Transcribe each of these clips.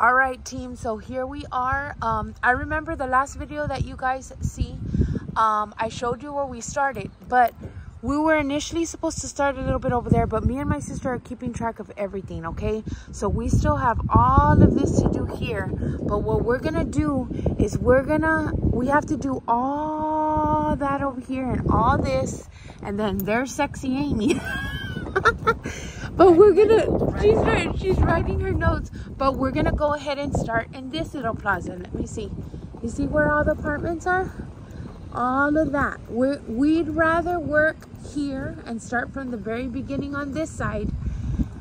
All right, team. So here we are. Um, I remember the last video that you guys see. Um, I showed you where we started, but we were initially supposed to start a little bit over there, but me and my sister are keeping track of everything, okay? So we still have all of this to do here, but what we're gonna do is we're gonna, we have to do all that over here and all this, and then there's sexy Amy. but we're gonna she's she's writing her notes but we're gonna go ahead and start in this little plaza. Let me see. You see where all the apartments are? All of that. We we'd rather work here and start from the very beginning on this side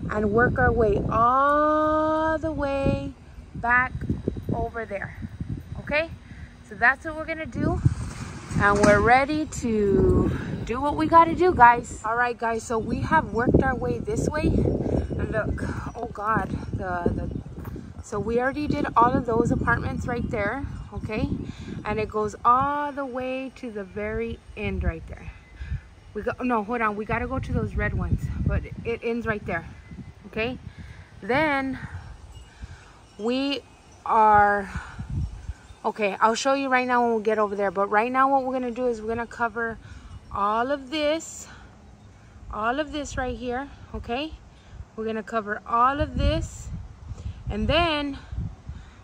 and work our way all the way back over there. Okay? So that's what we're gonna do and we're ready to do what we got to do guys. All right guys so we have worked our way this way. And look oh god the, the so we already did all of those apartments right there okay? And it goes all the way to the very end right there. We go no hold on we got to go to those red ones but it ends right there okay? Then we are okay i'll show you right now when we get over there but right now what we're gonna do is we're gonna cover all of this all of this right here okay? We're gonna cover all of this and then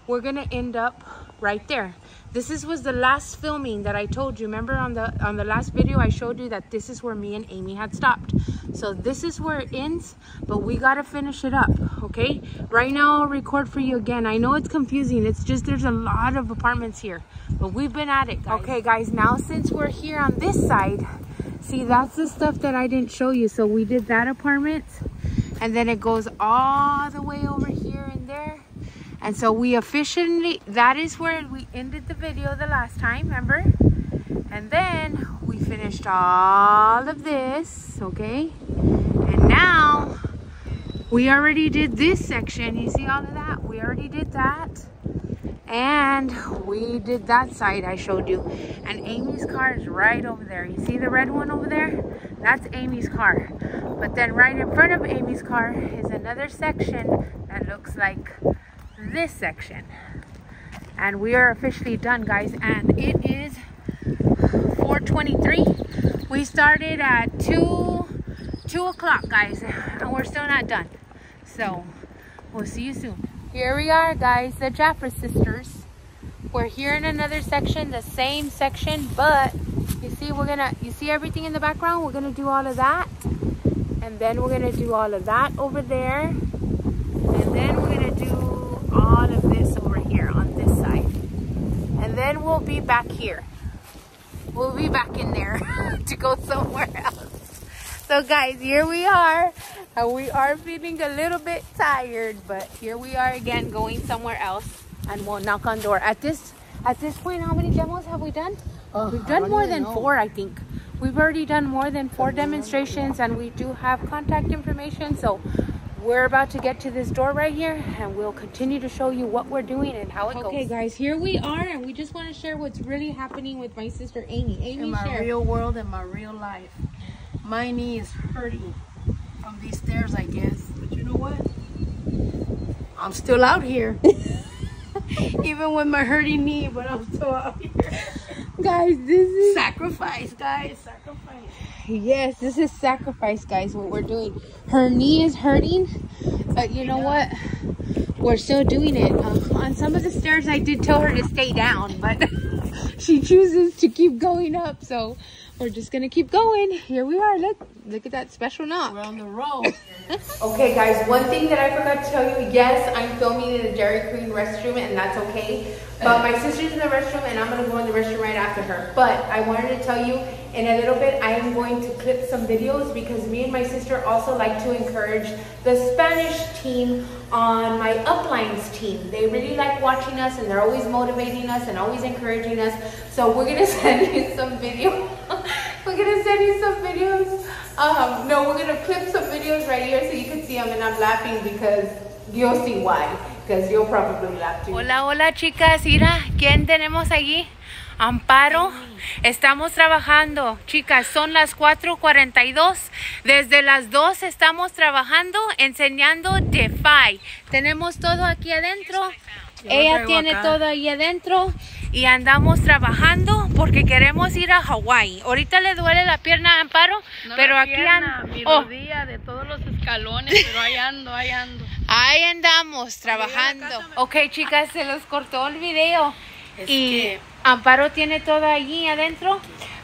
we're gonna end up right there. This is was the last filming that I told you. Remember on the on the last video I showed you that this is where me and Amy had stopped. So this is where it ends but we got to finish it up okay? Right now I'll record for you again. I know it's confusing. It's just there's a lot of apartments here but we've been at it guys. okay guys now since we're here on this side see that's the stuff that I didn't show you. So we did that apartment and then it goes all the way over here and so we officially that is where we ended the video the last time remember? And then we finished all of this okay? And now we already did this section. You see all of that? We already did that. And we did that side I showed you. And Amy's car is right over there. You see the red one over there? That's Amy's car. But then right in front of Amy's car is another section that looks like this section. And we are officially done guys and it is 423 we started at 2 2 o'clock guys and we're still not done. So we'll see you soon. Here we are guys the Jafra sisters. We're here in another section the same section but you see we're gonna you see everything in the background? We're gonna do all of that and then we're gonna do all of that over there and then we're gonna do all of this over here on this side and then we'll be back here we'll be back in there to go somewhere else. So guys, here we are. And we are feeling a little bit tired, but here we are again going somewhere else and we'll knock on door. At this at this point, how many demos have we done? Uh, We've done more than know. four, I think. We've already done more than four demonstrations and we do have contact information. So we're about to get to this door right here and we'll continue to show you what we're doing and how it okay, goes. Okay guys, here we are and we just want to share what's really happening with my sister Amy. Amy, In my share. real world and my real life. My knee is hurting from these stairs, I guess. But you know what? I'm still out here. Even with my hurting knee, but I'm still out here. Guys, this is... Sacrifice, guys. Sacrifice yes this is sacrifice guys what we're doing. Her knee is hurting but you know what? We're still doing it. Uh, on some of the stairs i did tell her to stay down but she chooses to keep going up so we're just gonna keep going. Here we are look look at that special knock. We're on the road. Okay guys one thing that i forgot to tell you yes i'm filming in the dairy queen restroom and that's okay but my sister's in the restroom and i'm gonna go in the restroom right after her but i wanted to tell you in a little bit i am going to clip some videos because me and my sister also like to encourage the spanish team on my uplines team. They really like watching us and they're always motivating us and always encouraging us so we're gonna send you some videos we're gonna send you some videos. Um, no, we're gonna clip some videos right here so you can see them and I'm laughing because you'll see why. Because you'll probably laugh too. Hola, hola chicas, mira, ¿quién tenemos allí? Amparo, estamos trabajando. Chicas, son las 4.42. Desde las 2 estamos trabajando enseñando DeFi. Tenemos todo aquí adentro. Ella tiene todo ahí adentro y andamos trabajando porque queremos ir a Hawái. Ahorita le duele la pierna a Amparo, pero aquí anda. Mi oh. rodilla de todos los escalones, pero ahí ando, ahí ando. Ahí andamos trabajando. Ok, chicas, se los cortó el video. y Amparo tiene todo allí adentro.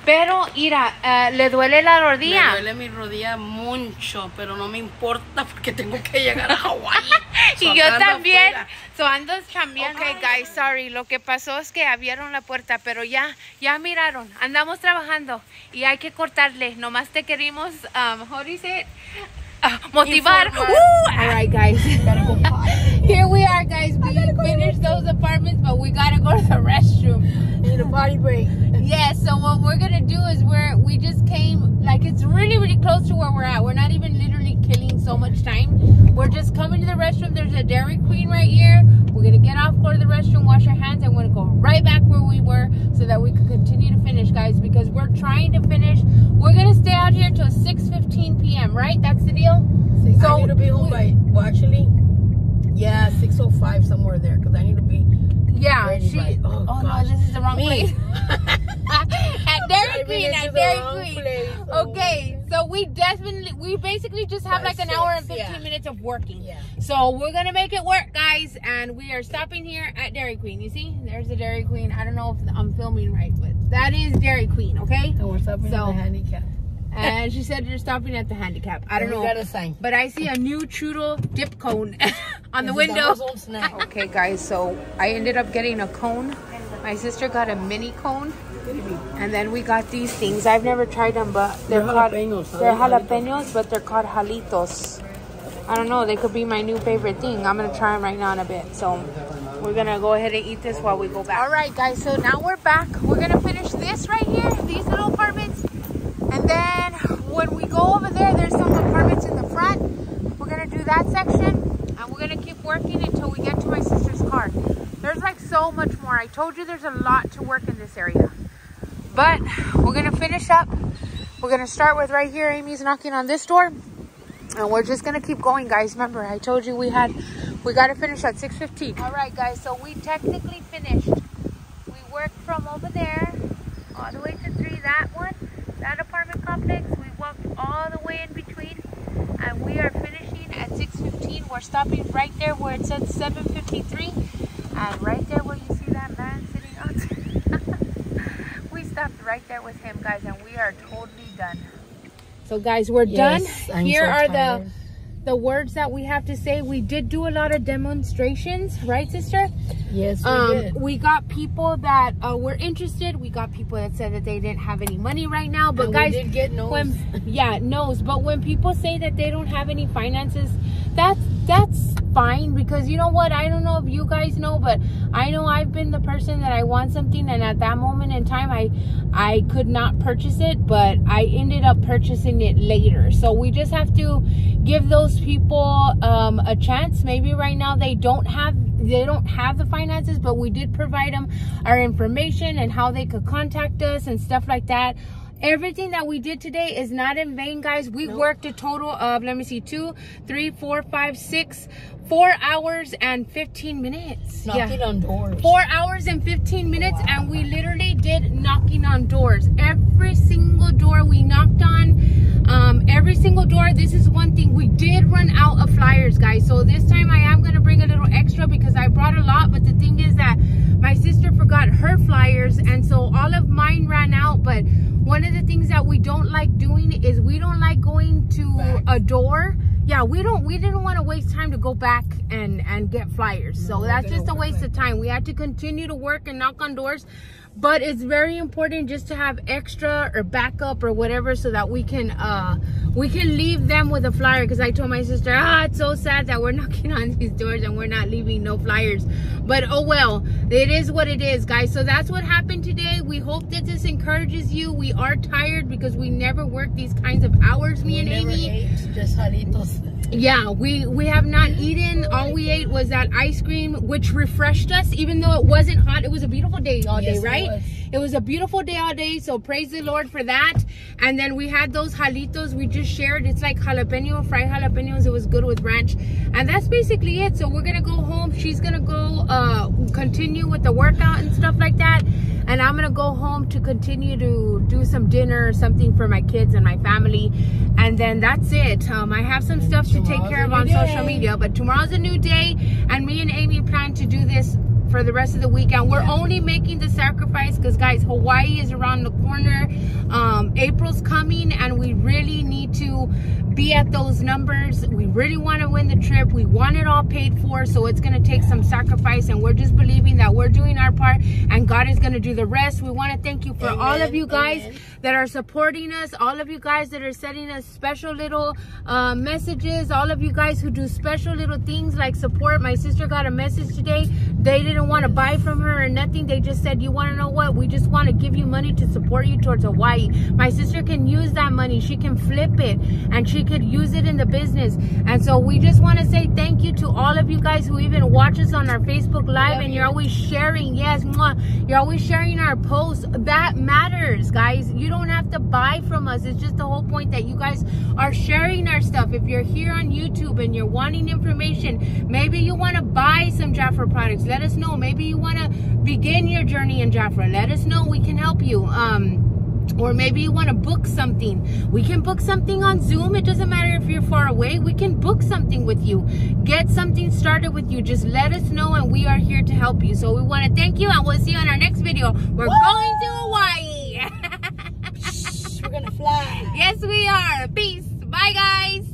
Pero, Ira, uh, le duele la rodilla. Me duele mi rodilla mucho, pero no me importa porque tengo que llegar a Hawái. y yo también. So ando cambiando. Ok, guys, sorry. Lo que pasó es que abrieron la puerta, pero ya, ya miraron. Andamos trabajando y hay que cortarle. Nomás te querimos, um, how do you say it? Uh, motivar. All right, guys. Here we are, guys. We finished those apartments, but we gotta go to the restroom. Need a body break. yeah. So what we're gonna do is we're we just came like it's really really close to where we're at. We're not even literally killing so much time. We're just coming to the restroom. There's a Dairy Queen right here. We're gonna get off, go to the restroom, wash our hands, and we're gonna go right back where we were so that we can continue to finish, guys. Because we're trying to finish. We're gonna stay out here till 6:15 p.m. Right? That's the deal. So I need to be home by well, actually, yeah, 6:05 somewhere there because I need to be. Yeah, she. By, oh, oh no, this is the wrong Me. place. at Dairy Queen, at Dairy Queen. Place, so. Okay, so we definitely, we basically just have by like an six, hour and 15 yeah. minutes of working. Yeah. So we're gonna make it work, guys, and we are stopping here at Dairy Queen. You see, there's the Dairy Queen. I don't know if I'm filming right, but that is Dairy Queen. Okay. And we're stopping so, at the handicap and she said you're stopping at the handicap. I don't know. Got a sign. But I see a new Trudel dip cone on the window. okay, guys. So I ended up getting a cone. My sister got a mini cone. And then we got these things. I've never tried them, but they're, they're called jalapenos. They're jalapenos, but they're called jalitos. I don't know. They could be my new favorite thing. I'm gonna try them right now in a bit. So we're gonna go ahead and eat this while we go back. All right, guys. So now we're back. We're gonna finish this right here. These little apartments and then when we go over there, there's some apartments in the front. We're gonna do that section we're gonna keep working until we get to my sister's car. There's like so much more. I told you there's a lot to work in this area. But we're gonna finish up. We're gonna start with right here. Amy's knocking on this door. And we're just gonna keep going, guys. Remember, I told you we had, we gotta finish at 6.15. All right, guys, so we technically finished. We worked from over there all the way to three, that one that apartment complex. We walked all the way in between and we are finishing at 6.15. We're stopping right there where it says 7.53 and right there where you see that man sitting out. we stopped right there with him guys and we are totally done. So guys, we're yes, done. I'm Here so are tired. the the words that we have to say. We did do a lot of demonstrations, right, sister? Yes, we um, did. We got people that uh, were interested. We got people that said that they didn't have any money right now. But and guys, did get no's. When, yeah, knows. But when people say that they don't have any finances, that's that's fine because you know what? I don't know if you guys know but i know i've been the person that i want something and at that moment in time i i could not purchase it but i ended up purchasing it later. So we just have to give those people um, a chance. Maybe right now they don't have they don't have the finances but we did provide them our information and how they could contact us and stuff like that. Everything that we did today is not in vain guys. We nope. worked a total of let me see two three four five six four hours and 15 minutes knocking yeah. on doors four hours and 15 minutes wow. and we literally did knocking on doors every single door we knocked on um, every single door this is one thing we did run out of flyers guys so this time i am going to bring a little extra because i brought a lot but the thing is that my sister forgot her flyers and so all of mine ran out but one of the things that we don't like doing is we don't like going to Back. a door yeah we don't we didn't want to waste time to go back and and get flyers. No, so that's just a waste of time. We had to continue to work and knock on doors. But it's very important just to have extra or backup or whatever so that we can uh we can leave them with a flyer. Because i told my sister ah it's so sad that we're knocking on these doors and we're not leaving no flyers. But oh well it is what it is guys so that's what happened today we hope that this encourages you we are tired because we never work these kinds of hours me we and amy ate, just jalitos yeah we we have not eaten all we ate was that ice cream which refreshed us even though it wasn't hot it was a beautiful day all yes, day right It was a beautiful day all day, so praise the Lord for that. And then we had those jalitos we just shared. It's like jalapeno, fried jalapenos. It was good with ranch. And that's basically it. So we're gonna go home. She's gonna go uh, continue with the workout and stuff like that. And I'm gonna go home to continue to do some dinner or something for my kids and my family. And then that's it. Um, I have some stuff to take care of on social media, but tomorrow's a new day. And me and Amy plan to do this for the rest of the weekend. We're only making the sacrifice because, guys, Hawaii is around the corner. Um, April's coming, and we really need to be at those numbers. We really want to win the trip. We want it all paid for, so it's going to take some sacrifice, and we're just believing that we're doing our part, and God is going to do the rest. We want to thank you for Amen. all of you guys Amen. That are supporting us, all of you guys that are sending us special little uh, messages, all of you guys who do special little things like support. My sister got a message today. They didn't want to buy from her or nothing. They just said, you want to know what? We just want to give you money to support you towards Hawaii. My sister can use that money. She can flip it, and she could use it in the business. And so we just want to say thank you to all of you guys who even watch us on our Facebook Live and you're always sharing. Yes, mwah, you're always sharing our posts. That matters, guys. You don't have to buy from us. It's just the whole point that you guys are sharing our stuff. If you're here on YouTube and you're wanting information, maybe you want to buy some Jafra products. Let us know. Maybe you want to begin your journey in Jafra. Let us know. We can help you. Um, or maybe you want to book something. We can book something on Zoom. It doesn't matter if you're far away. We can book something with you. Get something started with you. Just let us know and we are here to help you. So we want to thank you and we'll see you on our next video. We're Woo! going to Hawaii. Fly. Yes, we are. Peace. Bye, guys.